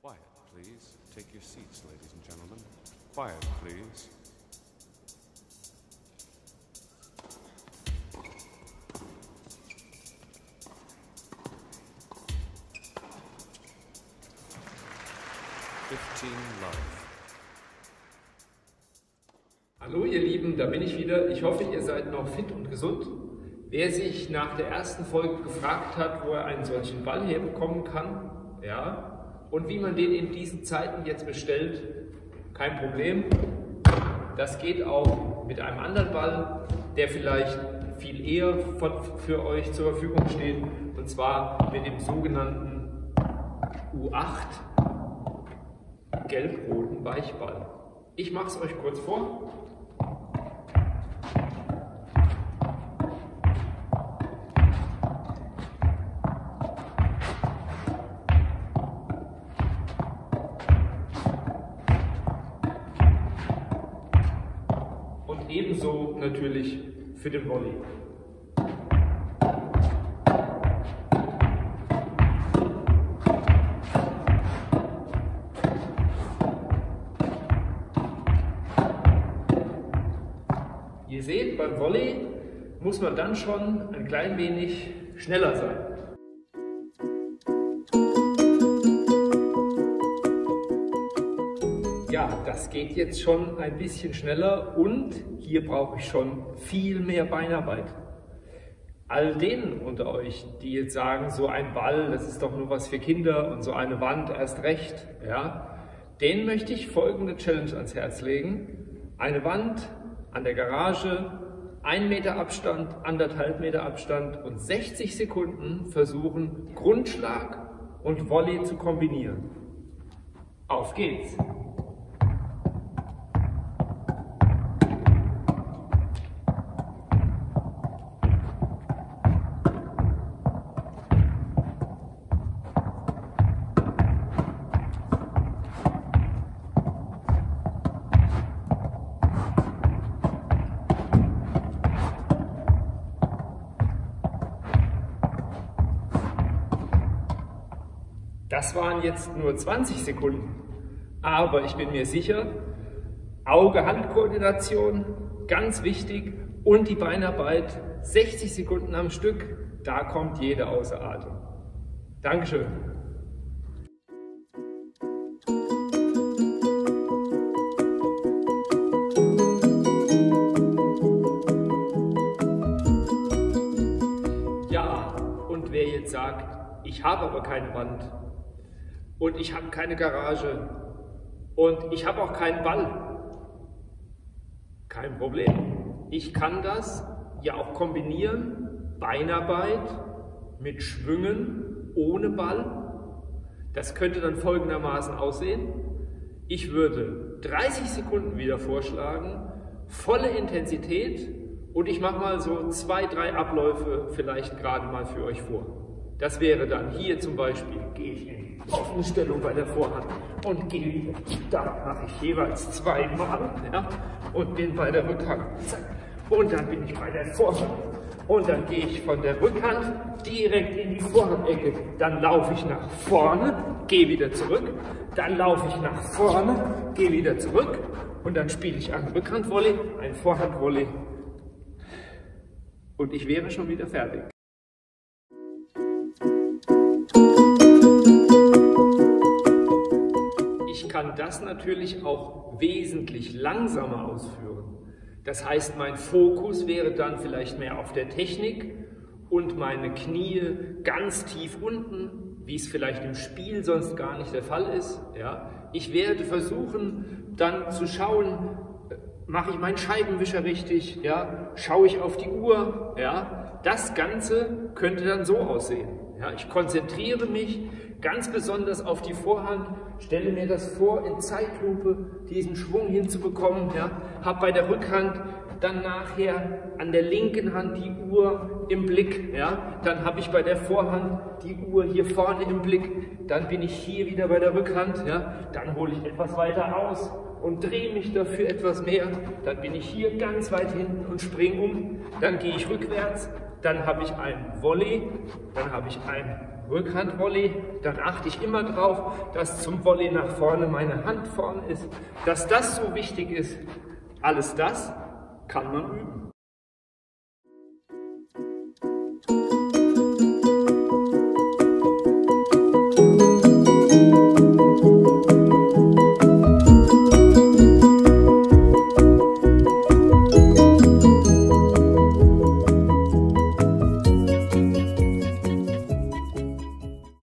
Quiet, please. Take your seats, ladies and gentlemen. Quiet, please. Hallo ihr Lieben, da bin ich wieder. Ich hoffe, ihr seid noch fit und gesund. Wer sich nach der ersten Folge gefragt hat, wo er einen solchen Ball herbekommen kann, ja, und wie man den in diesen Zeiten jetzt bestellt, kein Problem. Das geht auch mit einem anderen Ball, der vielleicht viel eher für euch zur Verfügung steht, und zwar mit dem sogenannten U8 gelb-roten Weichball. Ich mache es euch kurz vor. Ebenso natürlich für den Volley. Ihr seht, beim Volley muss man dann schon ein klein wenig schneller sein. Ja, das geht jetzt schon ein bisschen schneller und hier brauche ich schon viel mehr Beinarbeit. All denen unter euch, die jetzt sagen, so ein Ball, das ist doch nur was für Kinder und so eine Wand erst recht, ja, denen möchte ich folgende Challenge ans Herz legen. Eine Wand an der Garage, ein Meter Abstand, anderthalb Meter Abstand und 60 Sekunden versuchen, Grundschlag und Volley zu kombinieren. Auf geht's! Das waren jetzt nur 20 Sekunden, aber ich bin mir sicher, Auge-Hand-Koordination, ganz wichtig, und die Beinarbeit, 60 Sekunden am Stück, da kommt jeder außer Atem. Dankeschön. Ja, und wer jetzt sagt, ich habe aber keine Wand und ich habe keine Garage und ich habe auch keinen Ball, kein Problem. Ich kann das ja auch kombinieren, Beinarbeit mit Schwüngen ohne Ball. Das könnte dann folgendermaßen aussehen. Ich würde 30 Sekunden wieder vorschlagen, volle Intensität und ich mache mal so zwei, drei Abläufe vielleicht gerade mal für euch vor. Das wäre dann hier zum Beispiel, gehe ich in die offene Stellung bei der Vorhand und gehe. Da mache ich jeweils zweimal ja, und bin bei der Rückhand. Und dann bin ich bei der Vorhand. Und dann gehe ich von der Rückhand direkt in die Vorhandecke. Dann laufe ich nach vorne, gehe wieder zurück. Dann laufe ich nach vorne, gehe wieder zurück. Und dann spiele ich ein Rückhandvolley, ein Vorhandvolley. Und ich wäre schon wieder fertig. Ich kann das natürlich auch wesentlich langsamer ausführen. Das heißt, mein Fokus wäre dann vielleicht mehr auf der Technik und meine Knie ganz tief unten, wie es vielleicht im Spiel sonst gar nicht der Fall ist. Ja. Ich werde versuchen, dann zu schauen, mache ich meinen Scheibenwischer richtig, ja, schaue ich auf die Uhr, ja. Das Ganze könnte dann so aussehen. Ja. Ich konzentriere mich ganz besonders auf die Vorhand, stelle mir das vor, in Zeitlupe diesen Schwung hinzubekommen, ja, habe bei der Rückhand dann nachher an der linken Hand die Uhr im Blick, ja, dann habe ich bei der Vorhand die Uhr hier vorne im Blick, dann bin ich hier wieder bei der Rückhand, ja, dann hole ich etwas weiter aus und drehe mich dafür etwas mehr, dann bin ich hier ganz weit hinten und springe um, dann gehe ich rückwärts, dann habe ich ein Volley, dann habe ich ein Rückhandvolley, dann achte ich immer drauf, dass zum Volley nach vorne meine Hand vorn ist, dass das so wichtig ist. Alles das kann man üben.